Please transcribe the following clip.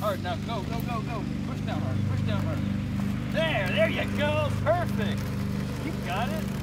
Hard, now go, go, go, go. Push down hard, push down hard. There, there you go, perfect. You got it.